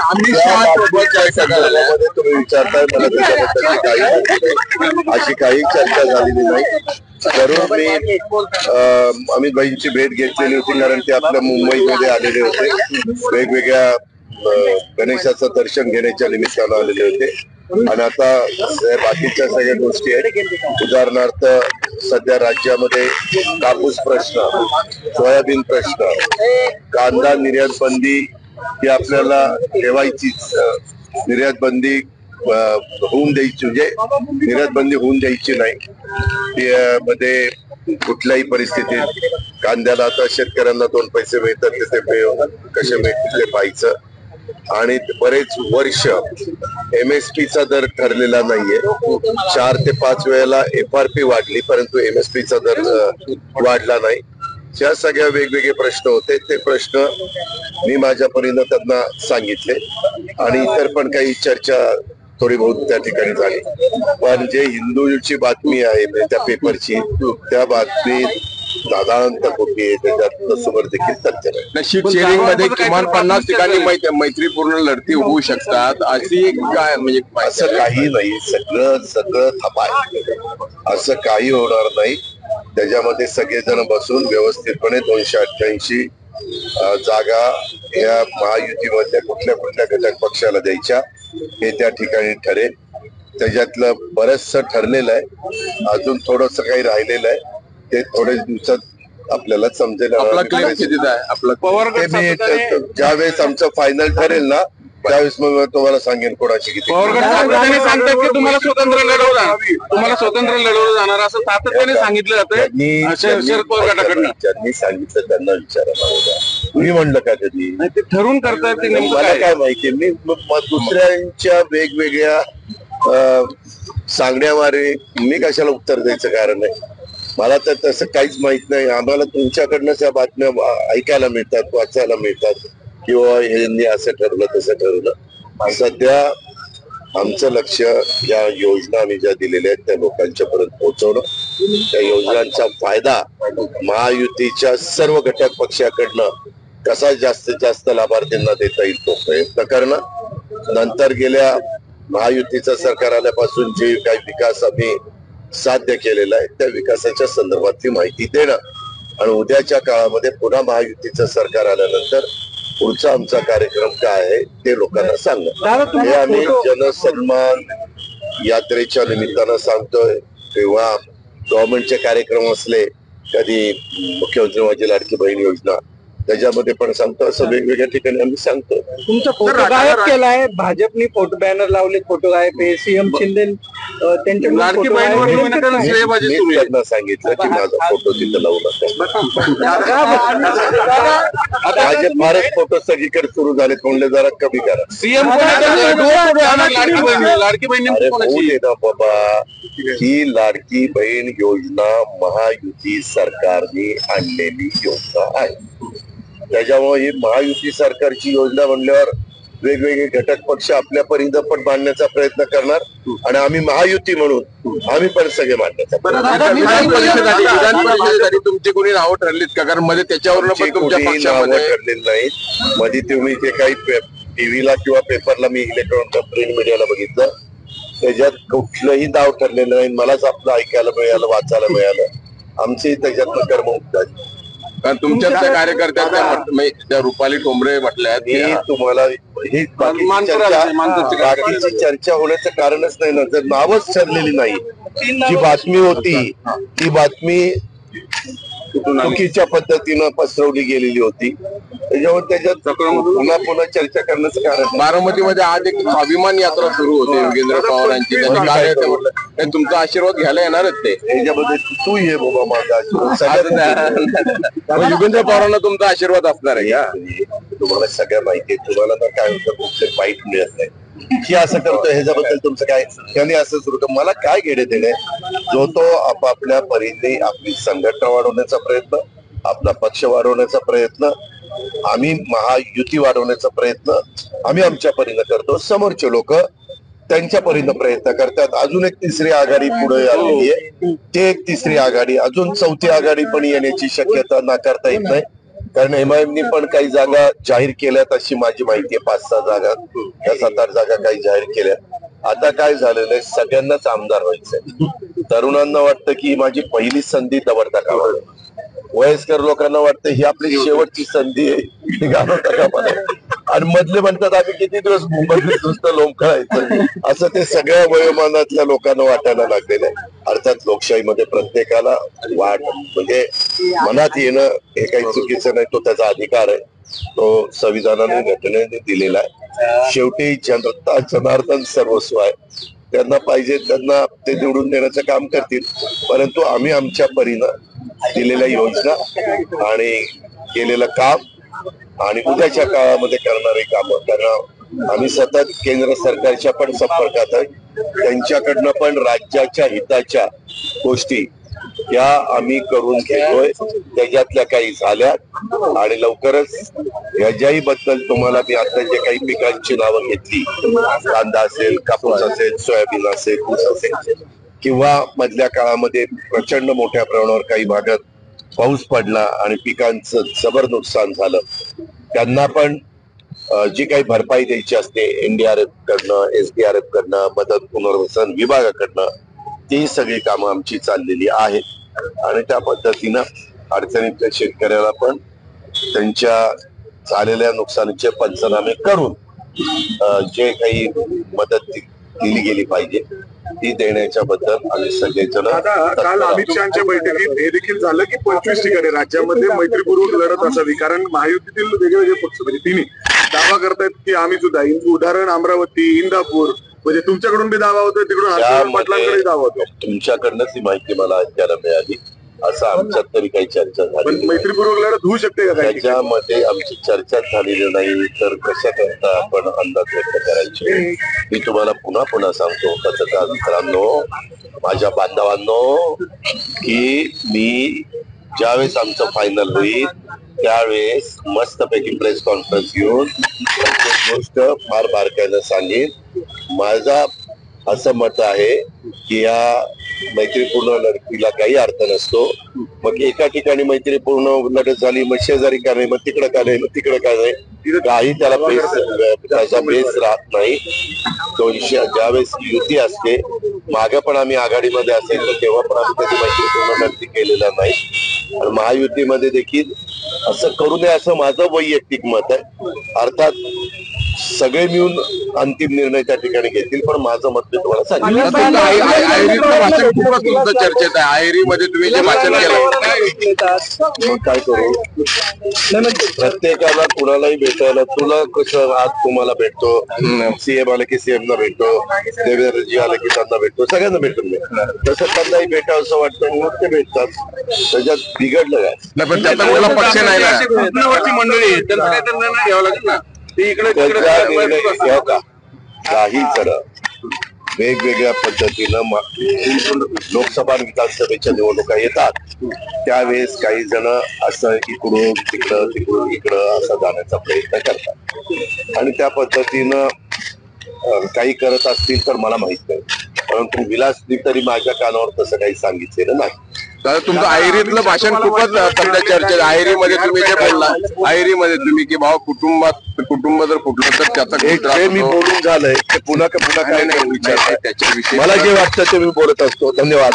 आम्ही तुम्ही विचारताय मला त्याच्याबद्दल काही अशी काही चर्चा झालेली नाही जरूर मी अमित भाईंची भेट घेतलेली होती कारण ते आपल्या मुंबईमध्ये आलेले होते. वेगवेगळ्या गणेशाचं दर्शन घेण्याच्या निमित्तानं आलेले होते. आणि आता बाकीच्या सगळ्या गोष्टी आहेत. उदाहरणार्थ सध्या राज्यामध्ये कापूस प्रश्न सोयाबीन प्रश्न कांदा निर्यात बंदी ही आपल्याला ठेवायचीच निर्यात बंदी होऊन द्यायची म्हणजे निर्यात बंदी होऊन द्यायची नाही. मध्ये कुठल्याही परिस्थितीत कांद्याला आता शेतकऱ्यांना दोन पैसे मिळतात ते कसे मिळतील ते पाहायचं. आणि बरेच वर्ष एम एस पीचा दर ठरलेला नाहीये. चार ते पाच वेळेला एफ आर पी वाढली परंतु एम एस पीचा दर वाढला नाही. ज्या सगळ्या वेगवेगळे प्रश्न होते ते प्रश्न मी माझ्या परीनं त्यांना सांगितले. आणि इतर पण काही चर्चा थोडी बहुत त्या ठिकाणी झाली. पण जे हिंदूची बातमी आहे म्हणजे त्या पेपरची त्या बातमीत साधारणतः खोटी आहे त्याच्यात समोर देखील तथ्य नाही शेअरिंगमध्ये किमान पन्नास ठिकाणी मैत्रीपूर्ण लढती होऊ शकतात अशी काय म्हणजे असं काही नाही सगळं सगळं थपाय असं काही होणार नाही. त्याच्यामध्ये सगळेजण बसून व्यवस्थितपणे दोनशे अठ्ठ्याऐंशी जागा या महायुतीमधल्या कुठल्या कुठल्या घटक पक्षाला द्यायच्या हे त्या ठिकाणी ठरेल. त्याच्यातलं बरचस ठरलेलं आहे. अजून थोडस काही राहिलेलं आहे. ते थोड्या दिवसात आपल्याला समजेल ज्यावेळेस आमचं फायनल ठरेल ना त्यावेळेस मग मी तुम्हाला सांगेन कोणाची किती. सातत्याने सांगतात की तुम्हाला स्वतंत्र लढवलं तुम्हाला स्वतंत्र लढवलं जाणार असं सातत्याने सांगितलं त्यांनी जातं शरद पवार गटाकडनं. ज्यांनी सांगितलं त्यांना विचारायला होता मी म्हणलं का कधी? नाही, ते ठरवून करतायत ते नेमकं मला काय काय माहिती मी दुसऱ्यांच्या वेगवेगळ्या अं, सांगण्यामारे मी कशाला उत्तर द्यायचं कारण आहे? मला तर तसं काहीच माहीत नाही. आम्हाला तुमच्याकडनं या बातम्या ऐकायला मिळतात वाचायला मिळतात. किंवा यांनी असं ठरवलं तसं ठरवलं. सध्या आमचं लक्ष या योजना आम्ही ज्या दिलेल्या आहेत त्या लोकांच्या पर्यंत पोहोचवणं. त्या योजनांचा फायदा महायुतीच्या सर्व घटक पक्षाकडनं कसा जास्तीत जास्त लाभार्थींना देता येईल तो प्रयत्न करणं. नंतर गेल्या महायुतीचं सरकार आल्यापासून जे काही विकास आम्ही साध्य केलेला आहे. त्या विकासाच्या संदर्भातली माहिती देणं आणि उद्याच्या काळामध्ये पुन्हा महायुतीचं सरकार आल्यानंतर पुढचा आमचा कार्यक्रम काय आहे ते लोकांना सांगणं. हे आम्ही जनसन्मान यात्रेच्या निमित्तानं सांगतोय. किंवा गव्हर्नमेंटचे कार्यक्रम असले कधी मुख्यमंत्री माझी लाडकी बहीण योजना त्याच्यामध्ये पण सांगतो असं वेगवेगळ्या ठिकाणी आम्ही सांगतो. तुमचा फोटो गायब केलाय भाजपने फोटो बॅनर लावले फोटो गायब आहे सीएम शिंदे आहे. आहे त्यांना सांगितलं की माझा फोटो तिथं लावू नका माझे फारच फोटो सगळीकडे सुरू झाले म्हणले जरा कमी करा. सीएम लाडकी बहीण बाबा. ही लाडकी बहीण योजना महायुती सरकारने आणलेली योजना आहे. त्याच्यामुळे ही महायुती सरकारची योजना म्हणल्यावर वेगवेगळे घटक पक्ष आपल्या परिंद पण मांडण्याचा प्रयत्न करणार आणि आम्ही महायुती म्हणून आम्ही पण सगळे मांडण्याचा तुमची कोणी नावं ठरलीत का? कारण मध्ये ठरलेली नाहीत. मध्ये तुम्ही जे काही टीव्हीला किंवा पेपरला मी इलेक्ट्रॉनिक प्रिंट मीडियाला बघितलं. त्याच्यात कुठलंही नाव ठरलेलं नाही. मलाच आपलं ऐकायला मिळालं वाचायला मिळालं. आमची त्याच्यातनं कर्ममुक्त आहे कारण तुमच्या त्या कार्यकर्त्या त्या म्हट- म्हणजे त्या रुपाली ठोंबरे म्हटल्या हा, तुम्हाला ही बाकीची चर्चा होण्याचं कारणच नाही ना. जर नावच ठरलेली नाही. जी बातमी होती ती बातमी चुकीच्या पद्धतीनं पसरवली गेलेली होती. त्याच्यावर त्याच्यात पुन्हा पुन्हा चर्चा करण्याचं कारण नाही. बारामतीमध्ये आज एक स्वाभिमान यात्रा सुरू होते योगेंद्र पवारांची. त्यांनी नाही, तुमचा आशीर्वाद घ्यायला येणारच ते. त्याच्यामध्ये तू ये बाबा माझा योगेंद्र पवारांना तुमचा आशीर्वाद असणार आहे का? तुम्हाला सगळ्या माहिती आहे. तुम्हाला तर काय होतं कुठले वाईट मिळत नाही. की असं करतोय ह्याच्याबद्दल तुमचं काय? त्यांनी असं सुरू कर मला काय घेणे देणे जो तो आपापल्या परीने आपली संघटना वाढवण्याचा प्रयत्न आपला पक्ष वाढवण्याचा प्रयत्न आम्ही महायुती वाढवण्याचा प्रयत्न आम्ही आमच्या परीनं करतो. समोरचे लोक त्यांच्या परीनं प्रयत्न करतात. अजून एक तिसरी आघाडी पुढे आलेली आहे. ते एक तिसरी आघाडी. अजून चौथी आघाडी पण येण्याची शक्यता नाकारता येत नाही. कारण एमआयएमनी पण काही जागा जाहीर केल्यात अशी माझी माहिती आहे. पाच सहा जागा त्या सात आठ जागा काही जाहीर केल्या. आता काय झालेलं आहे? सगळ्यांनाच आमदार व्हायचंय. तरुणांना वाटतं की ही माझी पहिली संधी दवडता कामा. वयस्कर लोकांना वाटतं ही आपली शेवटची संधी आहे. नये. आणि मधले म्हणतात आम्ही किती दिवस मुंबईत नुसतं लोंबकळायचं असं ते सगळ्या वयोमानातल्या लोकांना वाटायला लागलेलं आहे. अर्थात लोकशाहीमध्ये प्रत्येकाला वाट म्हणजे मनात येणं हे काही चुकीचं नाही. तो त्याचा अधिकार आहे. तो संविधानाने घटनेने दिलेला आहे. शेवटी जनता जनार्दन सर्वस्व आहे. त्यांना पाहिजे त्यांना ते निवडून देण्याचं काम करतील. परंतु आम्ही आमच्या परीनं दिलेल्या योजना आणि केलेलं काम आणि उद्याच्या काळामध्ये करणारे काम. कारण आम्ही सतत केंद्र सरकारच्या पण संपर्कात आहे. त्यांच्याकडनं पण राज्याच्या हिताच्या गोष्टी या आम्ही करून घेतोय. त्याच्यातल्या काही झाल्या आणि लवकरच ह्याच्याही बद्दल तुम्हाला मी आता जे काही पिकांची नावं घेतली कांदा असेल कापूस असेल सोयाबीन असेल ऊस असेल किंवा मधल्या काळामध्ये प्रचंड मोठ्या प्रमाणावर काही भागात पाऊस पडला आणि पिकांचं जबर नुकसान झालं. त्यांना पण जी काही भरपाई द्यायची असते एनडीआरएफ कडनं एसडीआरएफ कडनं मदत पुनर्वसन विभागाकडनं ती सगळी कामं आमची चाललेली आहेत. आणि त्या पद्धतीनं अडचणीतल्या शेतकऱ्याला पण त्यांच्या झालेल्या नुकसानीचे पंचनामे करून जे काही मदत दिली गेली पाहिजे. ती देण्याच्या बद्दल आम्ही सगळेजण आता काल. अमित शहाच्या बैठकीत हे देखील झालं की पंचवीस ठिकाणी राज्यामध्ये मैत्रीपूर्वक लढत असावी. कारण महायुतीतील वेगवेगळे पक्ष म्हणजे तिन्ही दावा करतायत की आम्ही सुद्धा उदाहरण अमरावती इंदापूर म्हणजे तुमच्याकडून बी दावा होतोय तिकडून दावा होतोय. त्यामध्ये तुमच्याकडनंच ही माहिती मला ऐकायला मिळाली. असं आमच्यात तरी काही चर्चा झाली. मैत्रीपूर्वक लढत होऊ शकते का? त्याच्यामध्ये आमची चर्चा झालेली नाही तर कशा करता आपण अंदाज व्यक्त करायचे मी तुम्हाला पुन्हा पुन्हा सांगतो पत्रकार मित्रांनो माझ्या बांधवांनो की मी ज्यावेळेस आमचं फायनल होईल त्यावेळेस मस्तपैकी प्रेस कॉन्फरन्स घेऊन प्रत्येक गोष्ट फार बारकाईनं सांगेन माझा असं मत आहे की या मैत्रीपूर्ण लढतीला काही अर्थ नसतो. मग एका ठिकाणी मैत्रीपूर्ण लढत झाली मग शेजारी का नाही मग तिकडं का नाही मग तिकडं का नाही. काही त्याला बेस त्याचा बेस राहत नाही. दोनशे ज्यावेळेस युती असते मागे पण आम्ही आघाडीमध्ये असेल तर तेव्हा पण आम्ही कधी मैत्रीपूर्ण लढती केलेला नाही. आणि महायुतीमध्ये देखील असं करू नये असं माझं वैयक्तिक मत आहे. अर्थात सगळे मिळून अंतिम निर्णय त्या ठिकाणी घेतील पण माझं मत मी तुम्हाला सांगितलं चर्चेत आहे. आयरीमध्ये तुम्ही जे भाषण केलं काय करू? प्रत्येकाला कुणालाही भेटायला तुला कसं आज तुम्हाला भेटतो? सीएम आले की सीएम ला भेटतो. देवेंद्रजी आले की त्यांना भेटतो. सगळ्यांना भेटून मी तसं त्यांनाही भेटावं असं वाटतं. मग ते भेटतात. त्याच्यात बिघडलं काय? नाही पण त्याचा पक्ष नाही मंडळी आहे त्यांचं काही त्यांना घ्यावा लागेल ना. ते इकडे काही जण वेगवेगळ्या पद्धतीनं लोकसभा विधानसभेच्या निवडणुका येतात. त्यावेळेस काही जण असं इकडून तिकडं तिकडून इकडं असं जाण्याचा प्रयत्न करतात. आणि त्या पद्धतीनं काही करत असतील तर मला माहीत नाही. परंतु विलासनी तरी माझ्या कानावर तसं काही सांगितलेलं नाही. तुमचं आयरीतलं भाषण खूपच सध्या चर्चेत आयरीमध्ये तुम्ही जे बोलला आयरीमध्ये तुम्ही की भाऊ कुटुंबात कुटुंब जर फुटलं तर त्याचा हे मी. बोलून झालंय. ते पुन्हा का पुन्हा काय नाही, विचार त्याच्याविषयी मला जे वाटतं ते मी बोलत असतो. धन्यवाद.